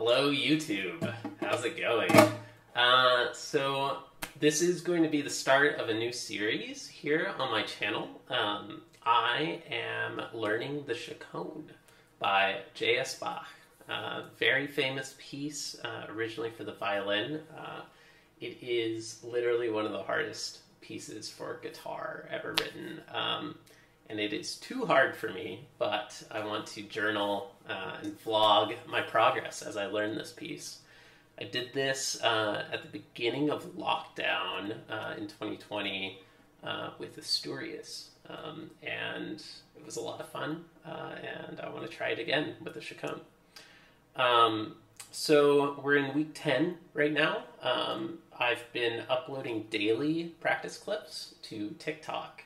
Hello, YouTube. How's it going? Uh, so, this is going to be the start of a new series here on my channel. Um, I am learning the chaconne by J.S. Bach. Uh, very famous piece, uh, originally for the violin. Uh, it is literally one of the hardest pieces for guitar ever written. Um, and it is too hard for me, but I want to journal uh, and vlog my progress as I learn this piece. I did this uh, at the beginning of lockdown uh, in 2020 uh, with Asturias, um, and it was a lot of fun, uh, and I want to try it again with the chaconne. Um, so we're in week 10 right now. Um, I've been uploading daily practice clips to TikTok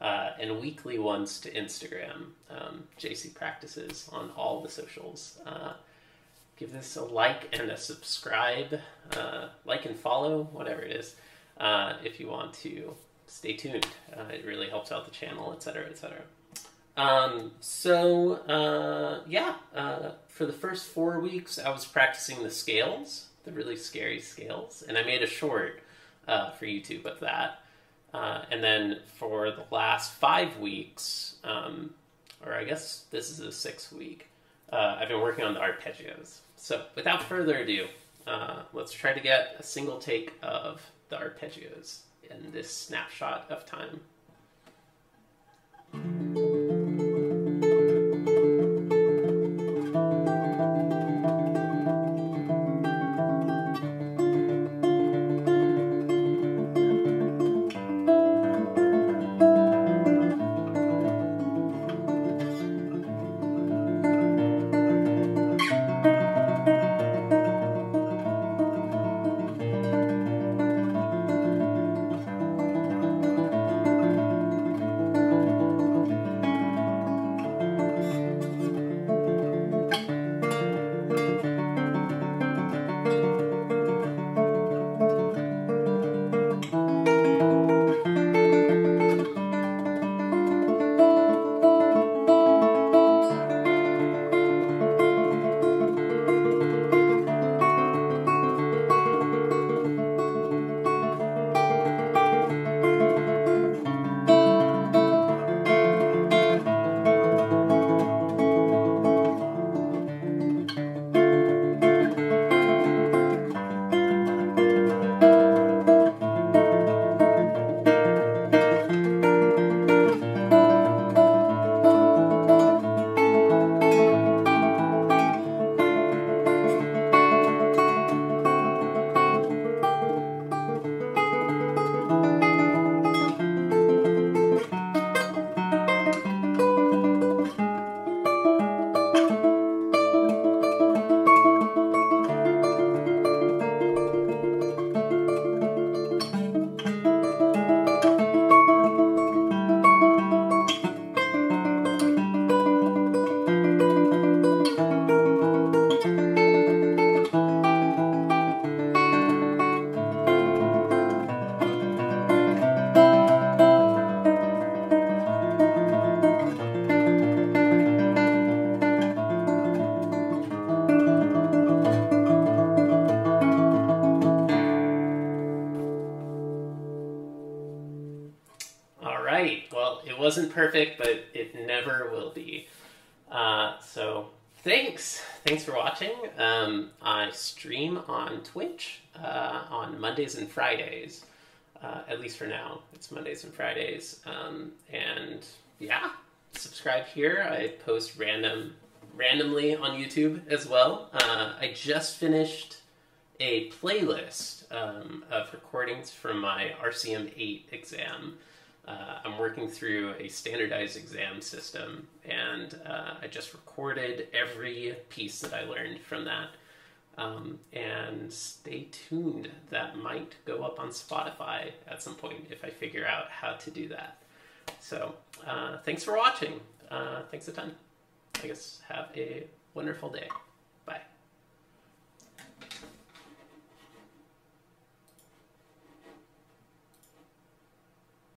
uh, and weekly ones to Instagram. Um, JC practices on all the socials. Uh, give this a like and a subscribe, uh, like and follow, whatever it is, uh, if you want to stay tuned. Uh, it really helps out the channel, etc., etc. Um, so uh, yeah, for the first four weeks, I was practicing the scales, the really scary scales, and I made a short for YouTube of that. Uh, and then for the last five weeks, um, or I guess this is the sixth week, uh, I've been working on the arpeggios. So without further ado, uh, let's try to get a single take of the arpeggios in this snapshot of time. Wasn't perfect, but it never will be. Uh, so thanks. Thanks for watching. Um, I stream on Twitch uh, on Mondays and Fridays. Uh, at least for now, it's Mondays and Fridays. Um, and yeah, subscribe here. I post random, randomly on YouTube as well. Uh, I just finished a playlist um, of recordings from my RCM 8 exam. Uh, I'm working through a standardized exam system, and uh, I just recorded every piece that I learned from that. Um, and stay tuned, that might go up on Spotify at some point if I figure out how to do that. So, uh, thanks for watching. Uh, thanks a ton. I guess have a wonderful day.